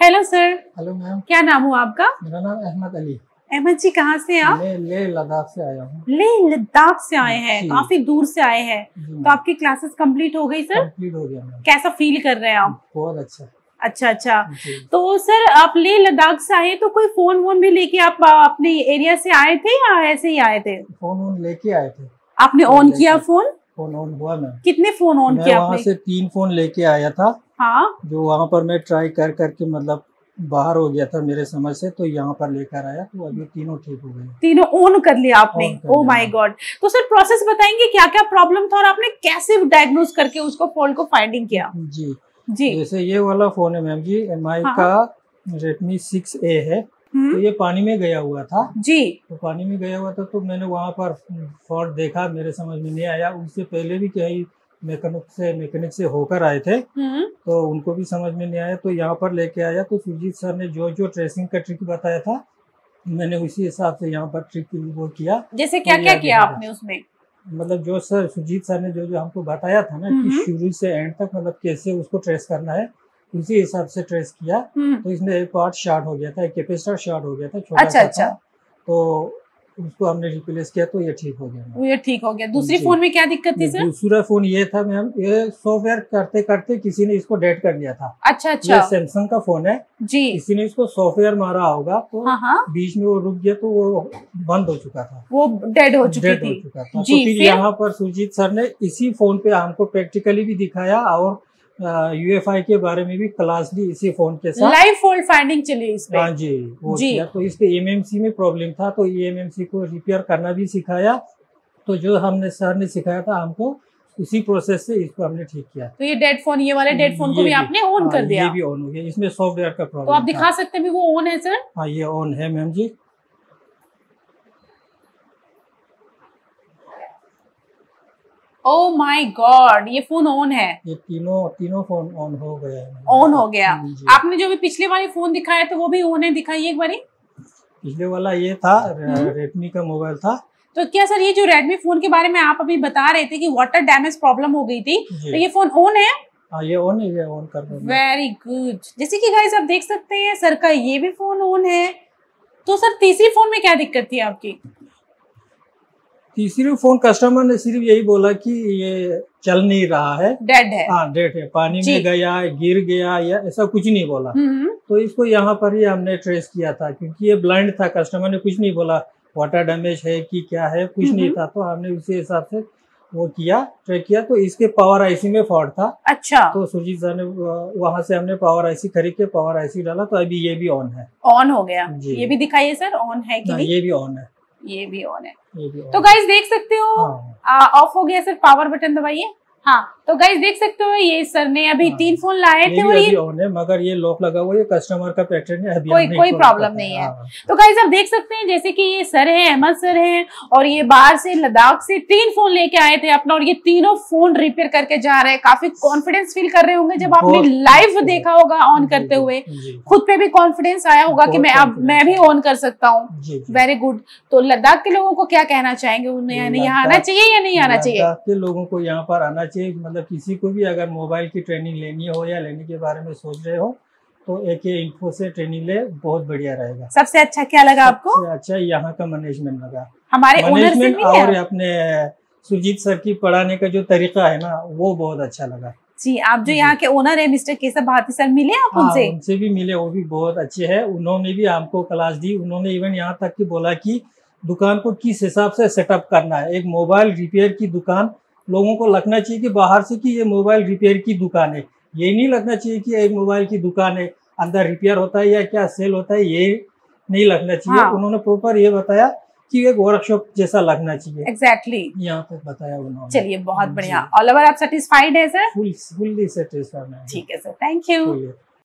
Hello sir hello ma'am क्या नाम हुआ आपका? मेरा नाम अहमद अली। अहमद जी कहाँ से आप? मैं ले लद्दाख से आया हूँ। ले लद्दाख से आए हैं काफ़ी दूर से आए हैं। तो आपकी क्लासेस कंप्लीट हो गई सर कंप्लीट हो गया कैसा फील कर रहे हैं आप? बहुत अच्छा। अच्छा अच्छा। तो सर आप ले लद्दाख से आए तो कोई फ़ोन वोन भी लेके आप अपने एरिया से आए थे या ऐसे ही आए थे? फ़ोन वोन लेके आए थे। आपने ऑन किया फ़ोन फ़ोन ऑन हुआ मैम कितने फ़ोन ऑन किया वहाँ से तीन फ़ोन लेके आया था। हाँ। जो वहाँ पर मैं ट्राई कर करके मतलब बाहर हो गया था मेरे समझ से तो यहाँ पर लेकर आया। तो अभी तीनों ठीक हो गए। तीनों ऑन कर लिया आपने। ओ। माय गॉड तो सर प्रोसेस बताएँगे क्या क्या प्रॉब्लम था और आपने कैसे डायग्नोज करके उसको फॉल्ट को फाइंडिंग किया? जी। जी। जैसे ये वाला फ़ोन है मैम जी एम हाँ। का रेडमी सिक्स ए है। तो हम्म, ये पानी में गया हुआ था। जी। तो पानी में गया हुआ था तो मैंने वहाँ पर फॉल्ट देखा मेरे समझ में नहीं आया। उससे पहले भी कहीं मैकेनिक से मैकेनिक से होकर आए थे। हम्म। तो उनको भी समझ में नहीं आया। तो यहाँ पर लेके आया। तो सुरजीत सर ने जो जो ट्रेसिंग का ट्रिक बताया था मैंने उसी हिसाब से यहाँ पर ट्रिक वो किया। जैसे क्या क्या किया आपने उसमें? मतलब जो सर सुरजीत सर ने जो जो हमको बताया था ना कि हम्म। शुरू से एंड तक मतलब कैसे उसको ट्रेस करना है उसी हिसाब से ट्रेस किया। हम्म, तो इसमें एक पार्ट शॉर्ट हो गया था एक कैपेसिटर शॉर्ट हो गया था छोटा अच्छा, अच्छा। तो उसको हमने रिप्लेस किया तो ये ठीक हो गया। ये ठीक हो गया। दूसरी फ़ोन में क्या दिक्कत थी सर दूसरा फ़ोन ये था मैम ये सॉफ्टवेयर करते करते किसी ने इसको डेट कर लिया था। अच्छा ये अच्छा सैमसंग का फ़ोन है। जी। किसी ने इसको सॉफ्टवेयर मारा होगा तो हाँ हाँ। बीच में वो रुक गया तो वो बंद हो चुका था। वो डेड हो चुकी डेड हो थी चुका था। तो फिर? यहाँ पर सुरजीत सर ने इसी फ़ोन पे हमको प्रैक्टिकली भी दिखाया और यूएफआई के बारे में भी क्लास ली इसी फ़ोन के साथ। लाइव फॉल्ट फाइंडिंग चली इस पे। हाँ जी वो जी। तो इसके एमएमसी में प्रॉब्लम था तो एमएमसी को रिपेयर करना भी सिखाया। तो जो हमने सर ने सिखाया था हमको उसी प्रोसेस से इसको हमने ठीक किया। तो ये डेड फ़ोन ये वाले डेड फ़ोन को भी आपने ऑन हाँ, कर दिया। ये भी ऑन हो गया। इसमें सॉफ्टवेयर का प्रॉब्लम तो आप दिखा सकते हैं वो ऑन है सर? हाँ ये ऑन है ma'am ji. Oh my god ये फ़ोन ऑन है। ये तीनों तीनों फ़ोन ऑन हो हैं ऑन हो गया। आपने जो भी पिछले वाले फ़ोन दिखाया तो वो भी ऑन है दिखाइए एक बारी। पिछले वाला ये था हम्म। रेडमी का मोबाइल था। तो क्या सर ये जो रेडमी फ़ोन के बारे में आप अभी बता रहे थे कि वाटर डैमेज प्रॉब्लम हो गई थी तो ये फ़ोन ऑन है? हाँ ये ऑन है ऑन कर दो वेरी गुड जैसे कि गाइस आप देख सकते हैं सर का ये भी फ़ोन ऑन है। तो सर तीसरी फ़ोन में क्या दिक्कत थी आपकी? तीसरी फ़ोन कस्टमर ने सिर्फ़ यही बोला कि ये चल नहीं रहा है। डेड है। हाँ डेट है। पानी में गया गिर गया या ऐसा कुछ नहीं बोला। हम्म तो इसको यहाँ पर ही हमने ट्रेस किया था क्योंकि ये ब्लाइंड था कस्टमर ने कुछ नहीं बोला। वाटर डैमेज है कि क्या है कुछ नहीं हम्म। था। तो हमने उसी हिसाब से वो किया ट्रेक किया। तो इसके पावर आईसी में फॉल्ट था। अच्छा। तो सुरजीत सर ने वहाँ से हमने पावर आईसी खरीद के पावर आईसी डाला। तो अभी ये भी ऑन है। ऑन हो गया। ये भी दिखाइए सर ऑन है कि नहीं ये भी ऑन है। ये भी ऑन है। तो गाइज़ गाइस देख सकते हो हाँ। ऑफ़ हो गया सिर्फ़ पावर बटन दबाइए। हाँ तो गाइस देख सकते हो ये सर ने अभी हाँ। तीन फ़ोन लाए थे और ये मगर ये लॉक लगा हुआ है ये कस्टमर का पैटर्न है अभी कोई- कोई रखा नहीं है। हाँ। तो गाइस आप देख सकते हैं जैसे कि ये सर है अहमद सर हैं और ये बाहर से लद्दाख से तीन फ़ोन लेके आए थे अपना और ये तीनों फ़ोन रिपेयर करके जा रहे हैं। काफ़ी कॉन्फिडेंस फील कर रहे होंगे जब आपने लाइव देखा होगा ऑन करते हुए। खुद पे भी कॉन्फिडेंस आया होगा की मैं अब मैं भी ऑन कर सकता हूँ। वेरी गुड तो लद्दाख के लोगों को क्या कहना चाहेंगे? उन्हें यहाँ आना चाहिए या नहीं आना चाहिए? लोगों को यहाँ पर आना चाहिए मतलब किसी को भी अगर मोबाइल की ट्रेनिंग लेनी हो या लेने के बारे में सोच रहे हो तो एक ये इन्फो से ट्रेनिंग ले बहुत बढ़िया रहेगा। सबसे अच्छा क्या लगा आपको? अच्छा यहाँ का मैनेजमेंट लगा। हमारे मैनेजमेंट और अपने सुरजीत सर की पढ़ाने का जो तरीका है ना वो बहुत अच्छा लगा। जी आप जो यहाँ के ओनर है मिस्टर केशव भारती सर मिले आप हाँ, उनसे? उनसे भी मिले वो भी बहुत अच्छे हैं। उन्होंने भी हमको क्लास दी। उन्होंने इवन यहाँ तक कि बोला कि दुकान को किस हिसाब से सेटअप करना है। एक मोबाइल रिपेयर की दुकान लोगों को लगना चाहिए कि बाहर से कि ये मोबाइल रिपेयर की दुकान है। ये नहीं लगना चाहिए कि एक मोबाइल की दुकान है अंदर रिपेयर होता है या क्या सेल होता है ये नहीं लगना चाहिए। हाँ। उन्होंने प्रॉपर ये बताया कि एक वर्कशॉप जैसा लगना चाहिए। Exactly exactly. यहाँ तक बताया उन्होंने। चलिए बहुत बढ़िया। ऑल ओवर आप सेटिस्फाइड है सर फुल फुल्ली सेटिस्फाइड ठीक है सर थैंक यू है